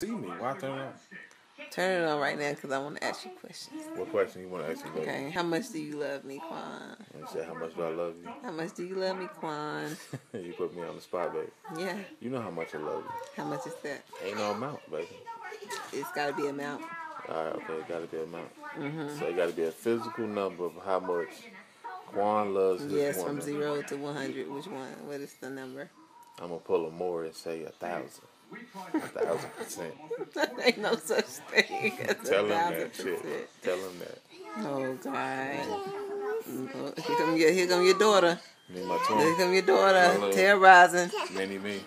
See me? Why turn it on? Turn it on right now because I want to ask you questions. What question you want to ask me? baby? Okay, how much do you love me, Quan? You how much do I love you? How much do you love me, Quan? you put me on the spot, baby. Yeah, You know how much I love you. how much is that? Ain't no amount, baby. It's got to be amount. All right, okay, it got to be amount. Mm-hmm. So it got to be a physical number of how much Quan loves his Yes, woman. from zero to one hundred. Which one? What is the number? I'm gonna pull a more and say a thousand. A thousand percent. Ain't no such thing Tell him that shit. Tell him that. Oh God! Here come your, here come your daughter. Me and my Here come your daughter, terrorizing. Mini me.